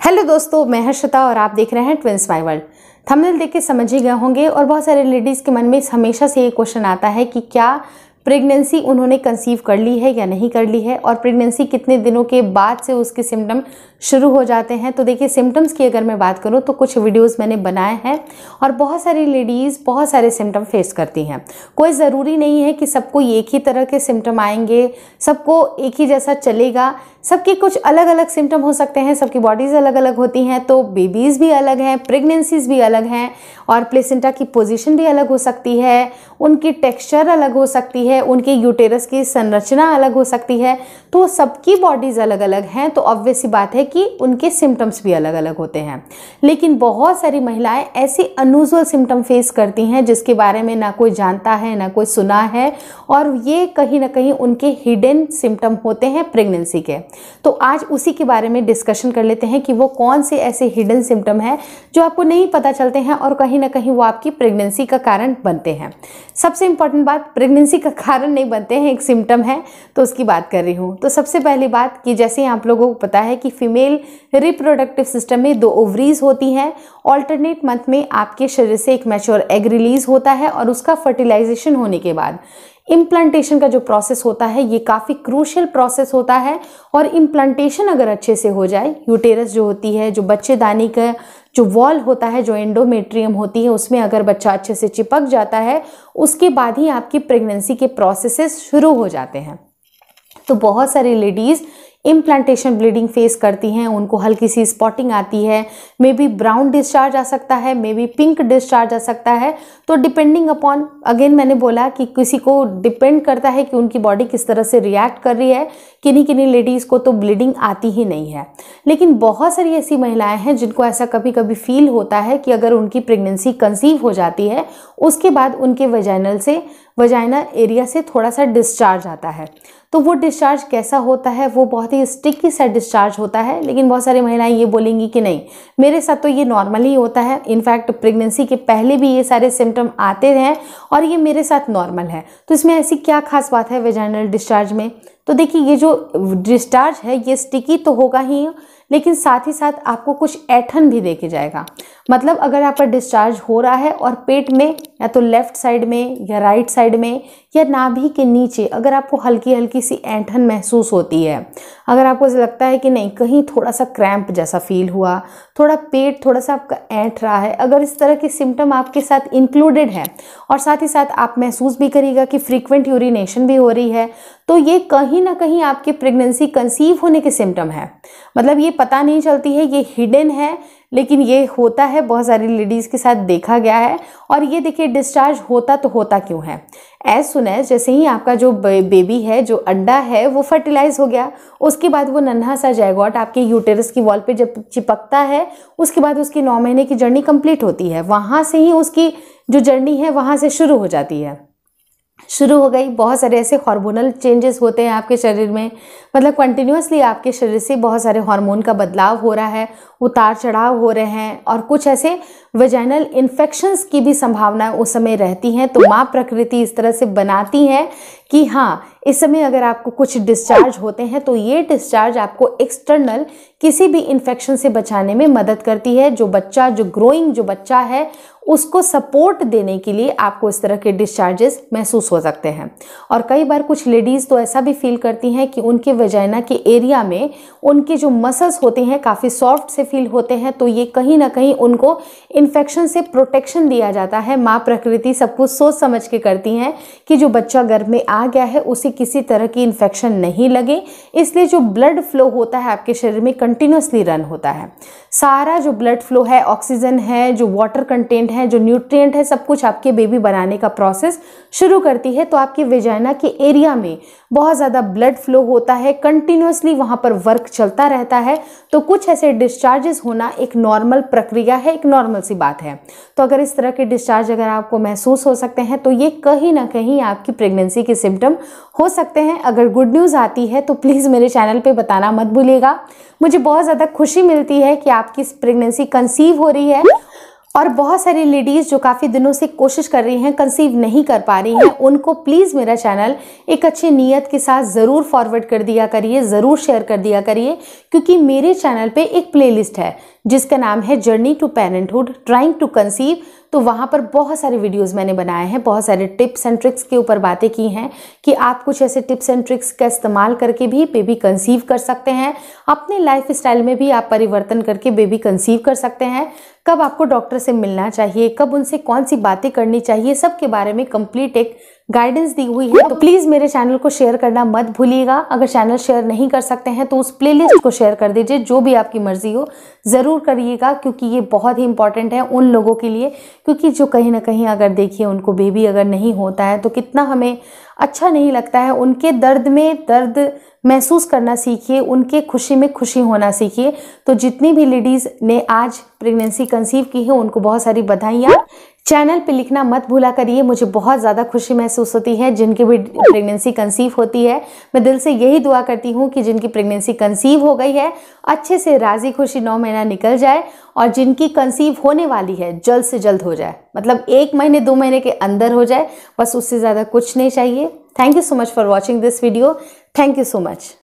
Hello दोस्तों, मैं हर्षता और आप देख रहे हैं ट्विंस माई वर्ल्ड थंबनेल देख के समझ ही गए होंगे और बहुत सारे लेडीज़ के मन में हमेशा से ये क्वेश्चन आता है कि क्या प्रेगनेंसी उन्होंने कंसीव कर ली है या नहीं कर ली है और प्रेगनेंसी कितने दिनों के बाद से उसके सिम्टम शुरू हो जाते हैं? तो देखिए सिम्टम्स की अगर मैं बात करूँ तो कुछ वीडियोस मैंने बनाए हैं और बहुत सारी लेडीज़ बहुत सारे सिम्टम फेस करती हैं। कोई ज़रूरी नहीं है कि सबको एक ही तरह के सिम्टम आएँगे, सबको एक ही जैसा चलेगा। सबके कुछ अलग अलग सिम्टम हो सकते हैं, सबकी बॉडीज़ अलग अलग होती हैं तो बेबीज़ भी अलग हैं प्रेगनेंसीज भी अलग हैं और प्लेसेंटा की पोजीशन भी अलग हो सकती है, उनकी टेक्सचर अलग हो सकती है। उनके यूटेरस की संरचना अलग हो सकती है तो सबकी बॉडीज़ अलग अलग हैं तो ऑब्वियस सी बात है कि उनके सिम्टम्स भी अलग अलग होते हैं। लेकिन बहुत सारी महिलाएँ ऐसी अनयूजल सिम्टम फेस करती हैं, जिसके बारे में ना कोई जानता है, ना कोई सुना है, और ये कहीं ना कहीं उनके हिडन सिम्टम होते हैं प्रेगनेंसी के। तो आज उसी के बारे में डिस्कशन कर लेते हैं कि वो कौन से ऐसे हिडन सिम्टम हैं, जो आपको नहीं पता चलते हैं, और कहीं ना कहीं वो आपकी प्रेगनेंसी का कारण बनते हैं। सबसे इंपॉर्टेंट बात प्रेगनेंसी का कारण नहीं बनते हैं, एक सिम्टम है तो उसकी बात कर रही हूँ। तो सबसे पहली बात कि जैसे आप लोगों को पता है कि फीमेल रिप्रोडक्टिव सिस्टम में दो ओवरीज होती हैं ऑल्टरनेट मंथ में आपके शरीर से एक मैच्योर एग रिलीज़ होता है और उसका फर्टिलाइजेशन होने के बाद इम्प्लांटेशन का जो प्रोसेस होता है, ये काफ़ी क्रूशियल प्रोसेस होता है और इम्प्लांटेशन अगर अच्छे से हो जाए यूटेरस जो होती है, जो बच्चेदानी का जो वॉल होता है, जो एंडोमेट्रियम होती है, उसमें अगर बच्चा अच्छे से चिपक जाता है, उसके बाद ही आपकी प्रेगनेंसी के प्रोसेसेस शुरू हो जाते हैं। तो बहुत सारी लेडीज़ इम्प्लांटेशन ब्लीडिंग फेस करती हैं, उनको हल्की सी स्पॉटिंग आती है मे बी ब्राउन डिस्चार्ज आ सकता है मे बी पिंक डिस्चार्ज आ सकता है। तो डिपेंडिंग अपॉन अगेन मैंने बोला कि किसी को डिपेंड करता है कि उनकी बॉडी किस तरह से रिएक्ट कर रही है किन्हीं किन्हीं लेडीज़ को तो ब्लीडिंग आती ही नहीं है। लेकिन बहुत सारी ऐसी महिलाएँ हैं जिनको ऐसा कभी कभी फील होता है कि अगर उनकी प्रेगनेंसी कंसीव हो जाती है, उसके बाद उनके वजाइनल से वजाइना एरिया से थोड़ा सा डिस्चार्ज आता है। तो वो डिस्चार्ज कैसा होता है? वो बहुत ही स्टिकी सा डिस्चार्ज होता है, लेकिन बहुत सारी महिलाएँ ये बोलेंगी कि नहीं। मेरे साथ तो ये नॉर्मल ही होता है। इनफैक्ट प्रेगनेंसी के पहले भी ये सारे सिम्टम आते हैं और ये मेरे साथ नॉर्मल है। तो इसमें ऐसी क्या खास बात है वेजाइनल डिस्चार्ज में? तो देखिए, ये जो डिस्चार्ज है, ये स्टिकी तो होगा ही, लेकिन साथ ही साथ आपको कुछ ऐठन भी देखे जाएगा। मतलब अगर आपका डिस्चार्ज हो रहा है और पेट में, या तो लेफ़्ट साइड में, या राइट साइड में, या नाभि के नीचे, अगर आपको हल्की हल्की सी ऐंठन महसूस होती है, अगर आपको लगता है कि नहीं, कहीं थोड़ा सा क्रैम्प जैसा फील हुआ, थोड़ा पेट, थोड़ा सा आपका ऐंठ रहा है, अगर इस तरह के सिम्टम आपके साथ इंक्लूडेड है, और साथ ही साथ आप महसूस भी करिएगा कि फ्रीक्वेंट यूरिनेशन भी हो रही है तो ये कहीं ना कहीं आपकी प्रेगनेंसी कंसीव होने के सिम्टम है। मतलब ये पता नहीं चलती है, ये हिडन है लेकिन ये होता है, बहुत सारी लेडीज़ के साथ देखा गया है और ये देखिए डिस्चार्ज होता तो होता क्यों है? एज सुन एज जैसे ही आपका जो बेबी है, जो अंडा है, वो फर्टिलाइज हो गया, उसके बाद वो नन्हा सा जैगॉट आपके यूटेरस की वॉल पे जब चिपकता है, उसके बाद उसकी नौ महीने की जर्नी कंप्लीट होती है। वहाँ से ही उसकी जो जर्नी है, वहाँ से शुरू हो जाती है। शुरू हो गई। बहुत सारे ऐसे हार्मोनल चेंजेस होते हैं आपके शरीर में। मतलब कंटिन्यूसली आपके शरीर से बहुत सारे हार्मोन का बदलाव हो रहा है, उतार चढ़ाव हो रहे हैं और कुछ ऐसे वेजाइनल इन्फेक्शंस की भी संभावना उस समय रहती हैं। तो माँ प्रकृति इस तरह से बनाती है कि हाँ इस समय अगर आपको कुछ डिस्चार्ज होते हैं तो ये डिस्चार्ज आपको एक्सटर्नल किसी भी इन्फेक्शन से बचाने में मदद करती है। जो बच्चा, जो ग्रोइंग जो बच्चा है उसको सपोर्ट देने के लिए आपको इस तरह के डिस्चार्जेस महसूस हो सकते हैं। और कई बार कुछ लेडीज़ तो ऐसा भी फील करती हैं कि उनके वेजाइना के एरिया में उनके जो मसल्स होते हैं काफ़ी सॉफ्ट से फील होते हैं तो ये कहीं ना कहीं उनको इन्फेक्शन से प्रोटेक्शन दिया जाता है। माँ प्रकृति सब कुछ सोच समझ के करती हैं कि जो बच्चा गर्भ में आ गया है, उसे किसी तरह की इन्फेक्शन नहीं लगे। इसलिए जो ब्लड फ्लो होता है आपके शरीर में कंटिन्यूसली रन होता है। सारा जो ब्लड फ्लो है ऑक्सीजन है, जो वाटर कंटेंट है जो न्यूट्रिएंट है, सब कुछ आपके बेबी बनाने का प्रोसेस शुरू करती है तो आपके वेजाइना के एरिया में बहुत ज़्यादा ब्लड फ्लो होता है कंटिन्यूसली वहाँ पर वर्क चलता रहता है तो कुछ ऐसे डिस्चार्जेस होना एक नॉर्मल प्रक्रिया है, एक नॉर्मल सी बात है। तो अगर इस तरह के डिस्चार्ज अगर आपको महसूस हो सकते हैं तो ये कहीं ना कहीं आपकी प्रेगनेंसी के सिम्टम हो सकते हैं। अगर गुड न्यूज़ आती है तो प्लीज़ मेरे चैनल पर बताना मत भूलिएगा। मुझे बहुत ज़्यादा खुशी मिलती है कि आपकी प्रेगनेंसी कंसीव हो रही है। और बहुत सारी लेडीज़ जो काफ़ी दिनों से कोशिश कर रही हैं कंसीव नहीं कर पा रही हैं, उनको प्लीज़ मेरा चैनल एक अच्छी नीयत के साथ ज़रूर फॉरवर्ड कर दिया करिए, ज़रूर शेयर कर दिया करिए, क्योंकि मेरे चैनल पे एक प्लेलिस्ट है। जिसका नाम है journey to parenthood trying to conceive तो वहाँ पर बहुत सारे वीडियोस मैंने बनाए हैं, बहुत सारे टिप्स एंड ट्रिक्स के ऊपर बातें की हैं कि आप कुछ ऐसे टिप्स एंड ट्रिक्स का इस्तेमाल करके भी बेबी कंसीव कर सकते हैं। अपने लाइफ स्टाइल में भी आप परिवर्तन करके बेबी कंसीव कर सकते हैं। कब आपको डॉक्टर से मिलना चाहिए, कब उनसे कौन सी बातें करनी चाहिए सब के बारे में कंप्लीट एक गाइडेंस दी हुई है तो प्लीज़ मेरे चैनल को शेयर करना मत भूलिएगा। अगर चैनल शेयर नहीं कर सकते हैं तो उस प्लेलिस्ट को शेयर कर दीजिए, जो भी आपकी मर्ज़ी हो। ज़रूर करिएगा, क्योंकि ये बहुत ही इंपॉर्टेंट है उन लोगों के लिए, क्योंकि जो कहीं ना कहीं अगर देखिए, उनको बेबी अगर नहीं होता है तो कितना हमें अच्छा नहीं लगता है। उनके दर्द में दर्द महसूस करना सीखिए, उनके खुशी में खुशी होना सीखिए। तो जितनी भी लेडीज़ ने आज प्रेगनेंसी कंसीव की है, उनको बहुत सारी बधाइयाँ। चैनल पे लिखना मत भूला करिए, मुझे बहुत ज़्यादा खुशी महसूस होती है जिनकी भी प्रेगनेंसी कंसीव होती है। मैं दिल से यही दुआ करती हूँ कि जिनकी प्रेगनेंसी कंसीव हो गई है, अच्छे से राज़ी खुशी नौ महीना निकल जाए और जिनकी कंसीव होने वाली है, जल्द से जल्द हो जाए। मतलब एक महीने, दो महीने के अंदर हो जाए, बस उससे ज़्यादा कुछ नहीं चाहिए। Thank you so much for watching this video thank you so much